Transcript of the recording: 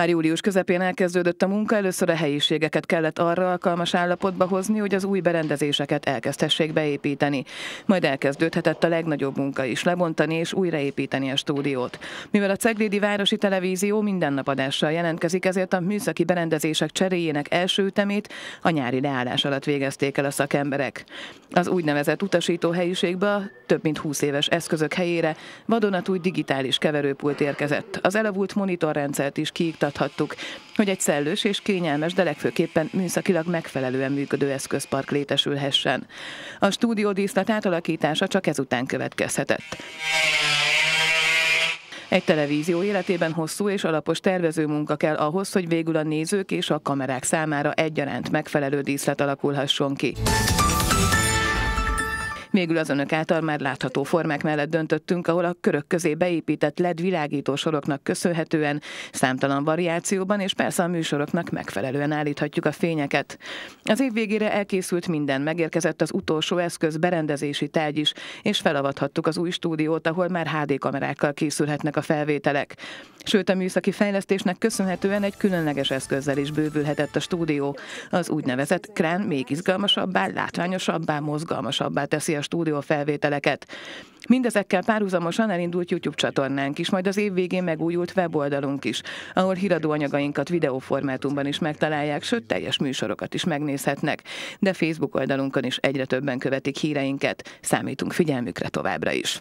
Már július közepén elkezdődött a munka, először a helyiségeket kellett arra alkalmas állapotba hozni, hogy az új berendezéseket elkezdhessék beépíteni. Majd elkezdődhetett a legnagyobb munka is, lebontani és újraépíteni a stúdiót. Mivel a Ceglédi Városi Televízió minden nap adással jelentkezik, ezért a műszaki berendezések cseréjének első ütemét a nyári leállás alatt végezték el a szakemberek. Az úgynevezett utasító helyiségbe több mint 20 éves eszközök helyére vadonatúj digitális keverőpult érkezett. Az elavult monitorrendszert is kiiktathattuk, hogy egy szellős és kényelmes, de legfőképpen műszakilag megfelelően működő eszközpark létesülhessen. A stúdió díszlet átalakítása csak ezután következhetett. Egy televízió életében hosszú és alapos tervező munka kell ahhoz, hogy végül a nézők és a kamerák számára egyaránt megfelelő díszlet alakulhasson ki. Végül az önök által már látható formák mellett döntöttünk, ahol a körök közé beépített LED világító soroknak köszönhetően számtalan variációban és persze a műsoroknak megfelelően állíthatjuk a fényeket. Az év végére elkészült minden, megérkezett az utolsó eszköz berendezési tárgy is, és felavathattuk az új stúdiót, ahol már HD kamerákkal készülhetnek a felvételek. Sőt, a műszaki fejlesztésnek köszönhetően egy különleges eszközzel is bővülhetett a stúdió. Az úgynevezett krán még izgalmasabbá, látványosabbá, mozgalmasabbá teszi a stúdió felvételeket. Mindezekkel párhuzamosan elindult YouTube csatornánk is, majd az év végén megújult weboldalunk is, ahol híradóanyagainkat videóformátumban is megtalálják, sőt teljes műsorokat is megnézhetnek. De Facebook oldalunkon is egyre többen követik híreinket. Számítunk figyelmükre továbbra is.